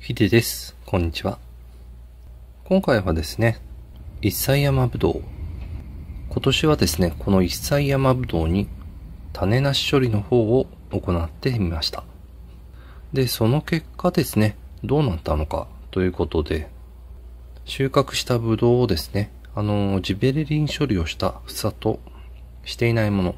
ヒデです。こんにちは。今回はですね、一歳山ぶどう。今年はですね、この一歳山ぶどうに種なし処理の方を行ってみました。で、その結果ですね、どうなったのかということで、収穫したぶどうをですね、あの、ジベレリン処理をした房としていないもの、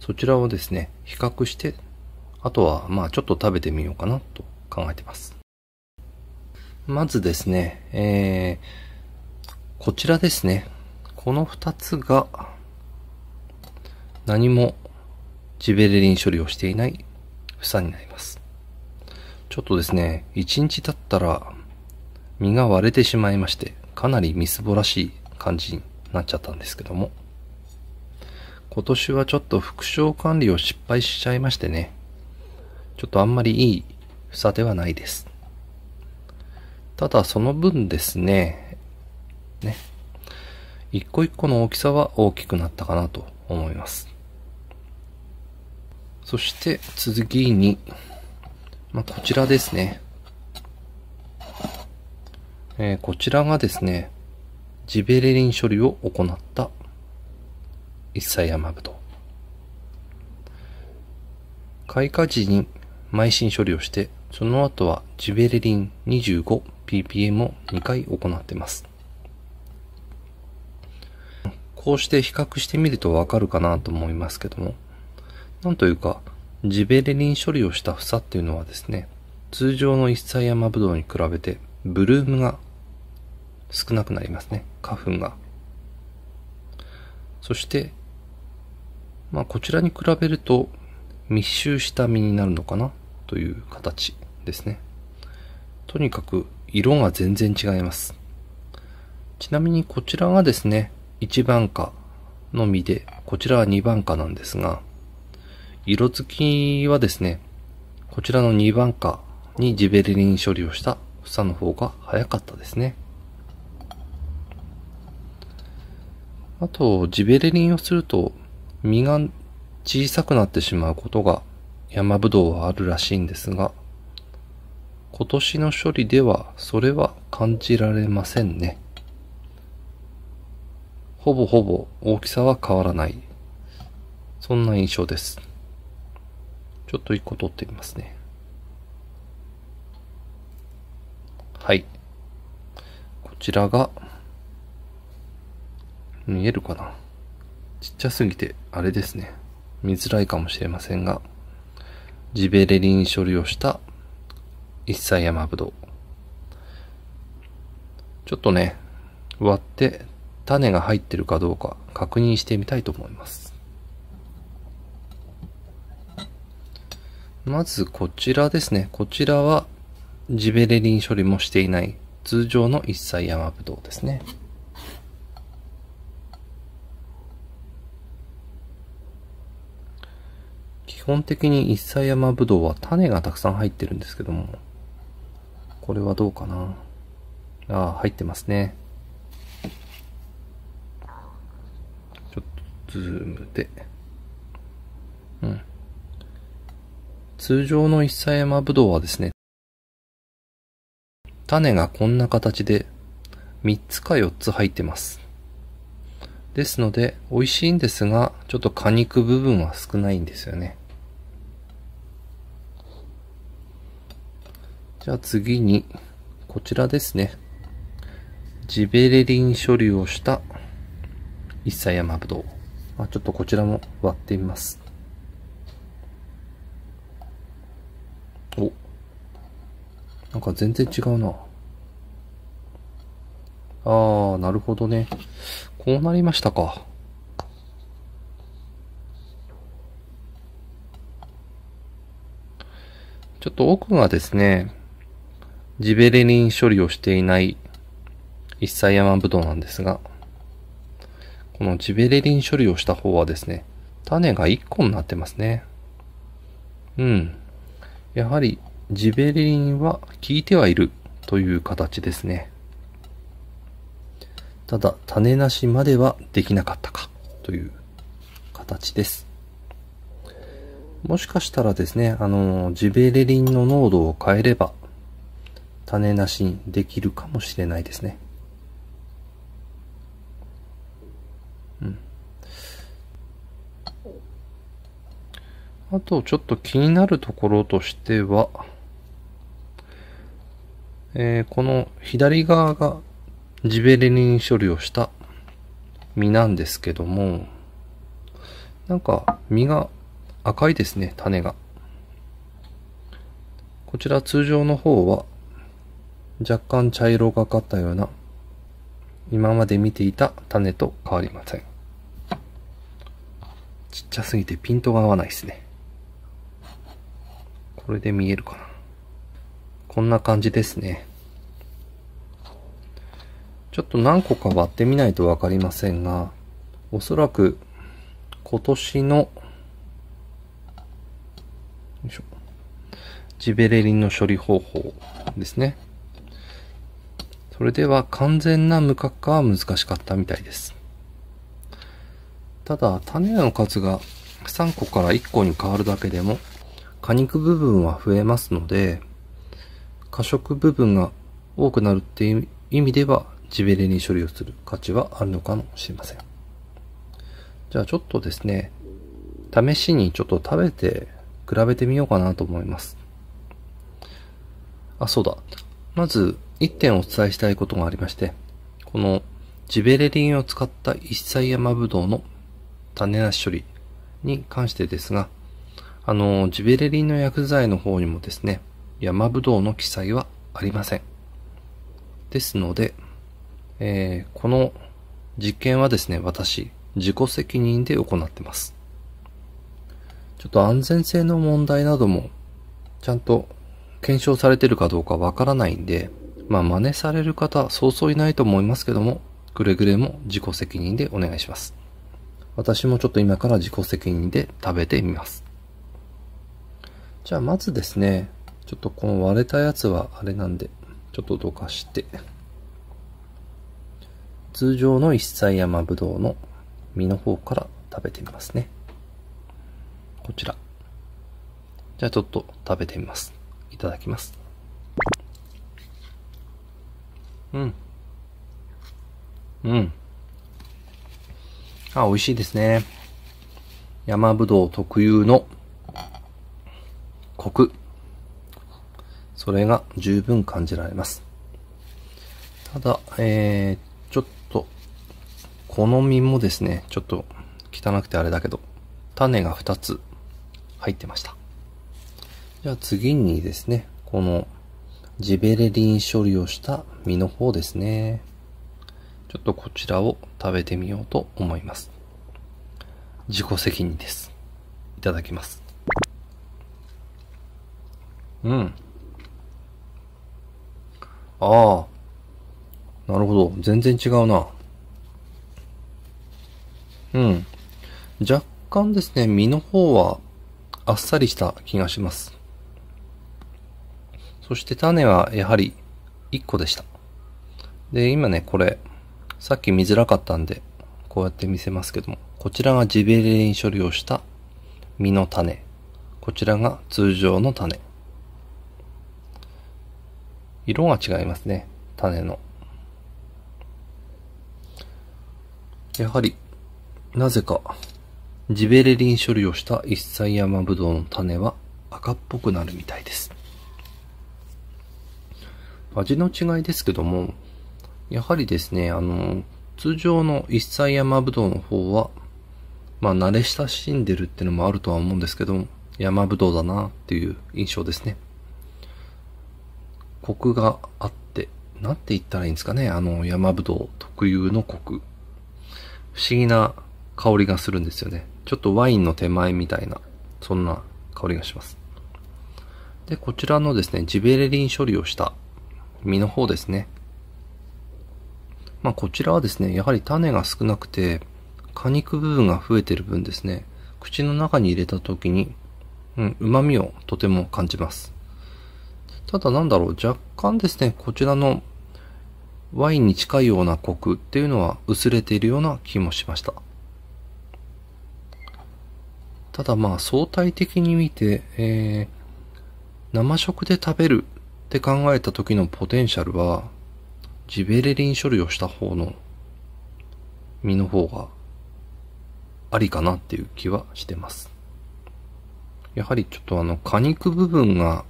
そちらをですね、比較して、あとは、まあちょっと食べてみようかなと考えてます。まずですね、えー、こちらですね。この二つが、何もジベレリン処理をしていない房になります。ちょっとですね、一日経ったら、実が割れてしまいまして、かなりみすぼらしい感じになっちゃったんですけども、今年はちょっと副賞管理を失敗しちゃいましてね、ちょっとあんまりいい房ではないです。ただその分ですね、ね、一個一個の大きさは大きくなったかなと思います。そして次に、まあ、こちらですね。えーこちらがですね、ジベレリン処理を行った一歳山ぶどう。開花時に邁進処理をして、その後はジベレリン25 PPM を2回行っています。こうして比較してみるとわかるかなと思いますけども、なんというか、ジベレリン処理をした房っていうのはですね、通常の一歳山ぶどうに比べて、ブルームが少なくなりますね。花粉が。そして、まあこちらに比べると密集した実になるのかなという形ですね。とにかく色が全然違います。ちなみにこちらがですね、1番花の実で、こちらは2番花なんですが、色付きはですね、こちらの2番花にジベレリン処理をした房の方が早かったですね。あと、ジベレリンをすると、実が小さくなってしまうことが山ぶどうはあるらしいんですが、今年の処理ではそれは感じられませんね。ほぼほぼ大きさは変わらない。そんな印象です。ちょっと一個取ってみますね。はい。こちらが、見えるかな？ちっちゃすぎて、あれですね。見づらいかもしれませんが、ジベレリン処理をした一歳山ぶどう。ちょっとね、割って種が入ってるかどうか確認してみたいと思います。まずこちらですね。こちらはジベレリン処理もしていない通常の一歳山ぶどうですね。基本的に一歳山ぶどうは種がたくさん入ってるんですけども、これはどうかな？ああ、入ってますね。ちょっとズームで。うん。通常の一歳山ぶどうはですね、種がこんな形で3つか4つ入ってます。ですので、美味しいんですが、ちょっと果肉部分は少ないんですよね。じゃあ次に、こちらですね。ジベレリン処理をした一歳山ぶどう。あ、ちょっとこちらも割ってみます。お。なんか全然違うな。あー、なるほどね。こうなりましたか。ちょっと奥がですね、ジベレリン処理をしていない一歳山ぶどうなんですが、このジベレリン処理をした方はですね、種が1個になってますね。うん。やはりジベレリンは効いてはいるという形ですね。ただ、種なしまではできなかったかという形です。もしかしたらですね、あの、ジベレリンの濃度を変えれば、種なしにできるかもしれないですね。うん。あと、ちょっと気になるところとしては、えー、この左側がジベレリン処理をした実なんですけども、なんか実が赤いですね、種が。こちら通常の方は若干茶色がかったような今まで見ていた種と変わりません。ちっちゃすぎてピントが合わないですね。これで見えるかな。こんな感じですね。ちょっと何個か割ってみないとわかりませんが、おそらく今年の、よいしょ。ジベレリンの処理方法ですね。それでは完全な無角化は難しかったみたいです。ただ、種の数が3個から1個に変わるだけでも、果肉部分は増えますので、過食部分が多くなるっていう意味では、ジベレリン処理をする価値はあるのかもしれません。じゃあちょっとですね、試しにちょっと食べて比べてみようかなと思います。あ、そうだ。まず、一点お伝えしたいことがありまして、このジベレリンを使った一切山ぶどうの種なし処理に関してですが、あの、ジベレリンの薬剤の方にもですね、山ぶどうの記載はありません。ですので、えー、この実験はですね、私、自己責任で行ってます。ちょっと安全性の問題なども、ちゃんと検証されてるかどうかわからないんで、まあ真似される方そうそういないと思いますけども、くれぐれも自己責任でお願いします。私もちょっと今から自己責任で食べてみます。じゃあまずですね、ちょっとこの割れたやつはあれなんで、ちょっとどかして、通常の一切山ぶどうの実の方から食べてみますね。こちら。じゃあちょっと食べてみます。いただきます。うん。うん。あ、美味しいですね。山ぶどう特有のコク。それが十分感じられます。ただ、えー、ちょっと、この実もですね、ちょっと汚くてあれだけど、種が2つ入ってました。じゃあ次にですね、このジベレリン処理をした実の方ですね。ちょっとこちらを食べてみようと思います。自己責任です。いただきます。うん。ああ。なるほど。全然違うな。うん。若干ですね、身の方はあっさりした気がします。そして種はやはり1個でした。で、今ね、これ、さっき見づらかったんで、こうやって見せますけども、こちらがジベレリン処理をした実の種。こちらが通常の種。色が違いますね、種の。やはり、なぜか、ジベレリン処理をした一切山ぶどうの種は赤っぽくなるみたいです。味の違いですけども、やはりですね、あの、通常の一切山ぶどうの方は、まあ慣れ親しんでるってのもあるとは思うんですけど、山ぶどうだなっていう印象ですね。コクがあって、なんて言ったらいいんですかね、あの山ぶどう特有のコク。不思議な香りがするんですよね。ちょっとワインの手前みたいな、そんな香りがします。で、こちらのですね、ジベレリン処理をした実の方ですね。まあこちらはですね、やはり種が少なくて、果肉部分が増えてる分ですね、口の中に入れた時に、うん、旨味をとても感じます。ただなんだろう、若干ですね、こちらのワインに近いようなコクっていうのは薄れているような気もしました。ただまあ相対的に見て、えー、生食で食べるって考えた時のポテンシャルは、ジベレリン処理をした方の実の方がありかなっていう気はしてます。やはりちょっとあの果肉部分が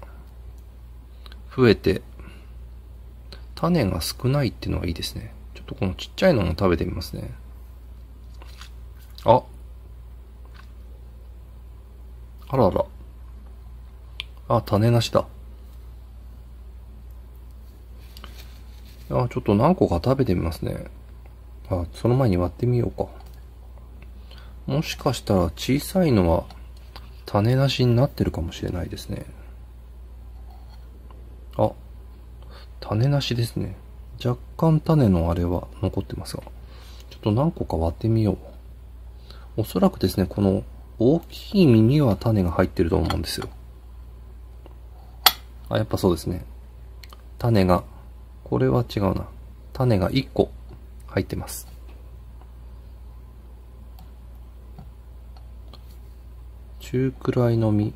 増えて種が少ないっていうのがいいですね。ちょっとこのちっちゃいのも食べてみますね。ああらら。あ、種なしだ。あ、ちょっと何個か食べてみますね。あ、その前に割ってみようか。もしかしたら小さいのは種なしになってるかもしれないですね。あ、種なしですね。若干種のあれは残ってますが。ちょっと何個か割ってみよう。おそらくですね、この大きい実には種が入ってると思うんですよ。あ、やっぱそうですね。種が、これは違うな。種が1個入ってます。中くらいの実。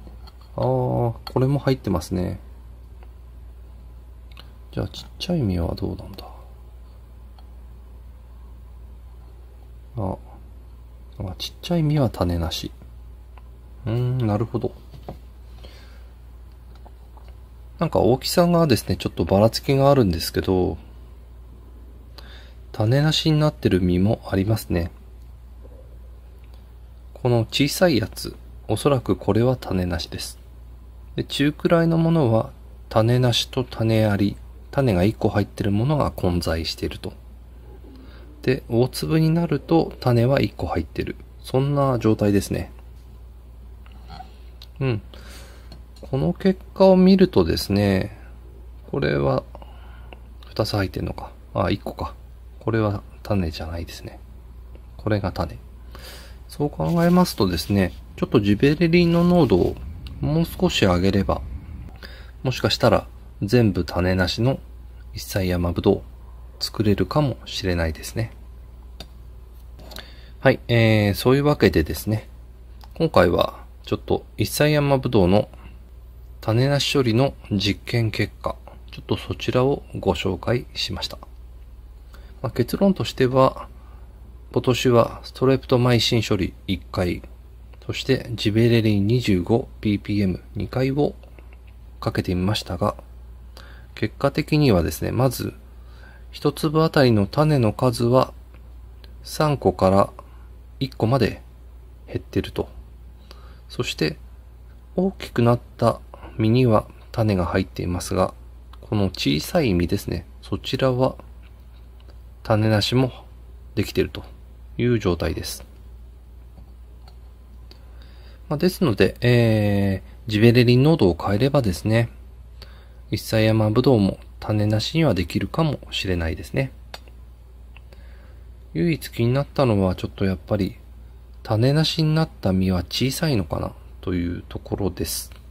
ああ、これも入ってますね。じゃあちっちゃい実はどうなんだあ、あちっちゃい実は種なし。うーん、なるほど。なんか大きさがですね、ちょっとばらつきがあるんですけど、種なしになってる実もありますね。この小さいやつ、おそらくこれは種なしです。で中くらいのものは種なしと種あり種が1個入ってるものが混在していると。で、大粒になると種は1個入ってる。そんな状態ですね。うん。この結果を見るとですね、これは2つ入ってんのか。あ、1個か。これは種じゃないですね。これが種。そう考えますとですね、ちょっとジベレリンの濃度をもう少し上げれば、もしかしたら全部種なしの一切山ぶどう作れるかもしれないですね。はい、えー、そういうわけでですね、今回はちょっと一切山ぶどうの種なし処理の実験結果、ちょっとそちらをご紹介しました。まあ、結論としては、今年はストレプトマイシン処理1回、そしてジベレリン 25ppm2 回をかけてみましたが、結果的にはですね、まず、一粒あたりの種の数は3個から1個まで減ってると。そして、大きくなった実には種が入っていますが、この小さい実ですね、そちらは種なしもできているという状態です。まあ、ですので、えー、ジベレリン濃度を変えればですね、一切山ぶどうも種なしにはできるかもしれないですね。唯一気になったのはちょっとやっぱり種なしになった実は小さいのかなというところです。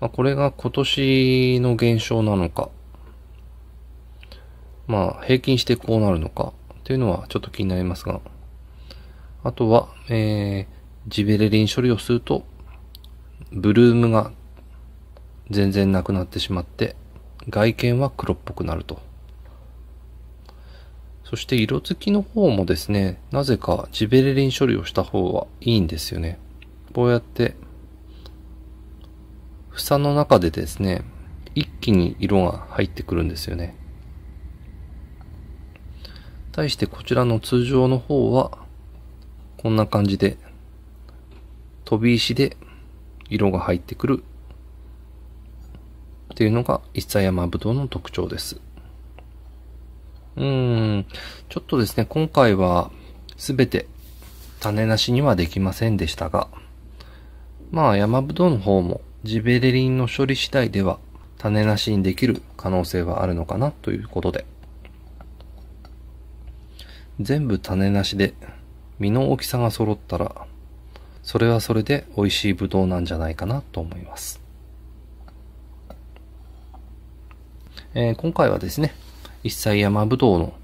まあ、これが今年の現象なのか、まあ平均してこうなるのかっていうのはちょっと気になりますが、あとは、えー、ジベレリン処理をすると、ブルームが全然なくなってしまって、外見は黒っぽくなると。そして色付きの方もですね、なぜかジベレリン処理をした方はいいんですよね。こうやって、房の中でですね、一気に色が入ってくるんですよね。対してこちらの通常の方は、こんな感じで、飛び石で色が入ってくるっていうのが一切山ぶどうの特徴です。うーん、ちょっとですね、今回はすべて種なしにはできませんでしたが、まあ山ぶどうの方もジベレリンの処理次第では種なしにできる可能性はあるのかなということで、全部種なしで実の大きさが揃ったら、それはそれで美味しいぶどうなんじゃないかなと思います。えー、今回はですね、一切山ぶどうの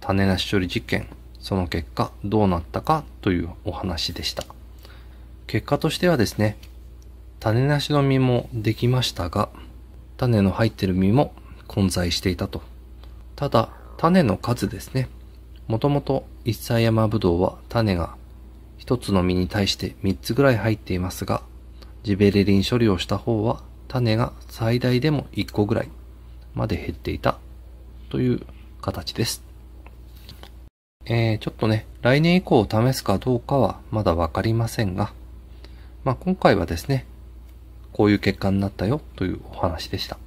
種なし処理実験、その結果どうなったかというお話でした。結果としてはですね、種なしの実もできましたが、種の入ってる実も混在していたと。ただ、種の数ですね。もともと一歳山ぶどうは種が一つの実に対して三つぐらい入っていますが、ジベレリン処理をした方は種が最大でも一個ぐらいまで減っていたという形です。えー、ちょっとね、来年以降試すかどうかはまだわかりませんが、まあ今回はですね、こういう結果になったよというお話でした。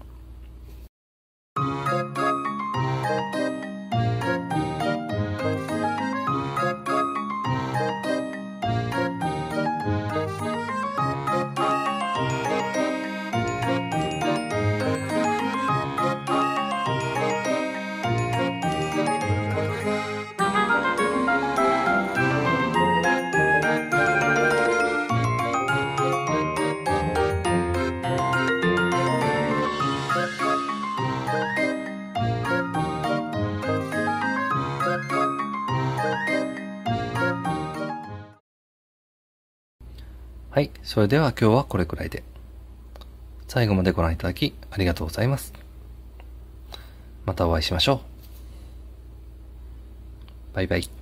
はい。それでは今日はこれくらいで。最後までご覧いただきありがとうございます。またお会いしましょう。バイバイ。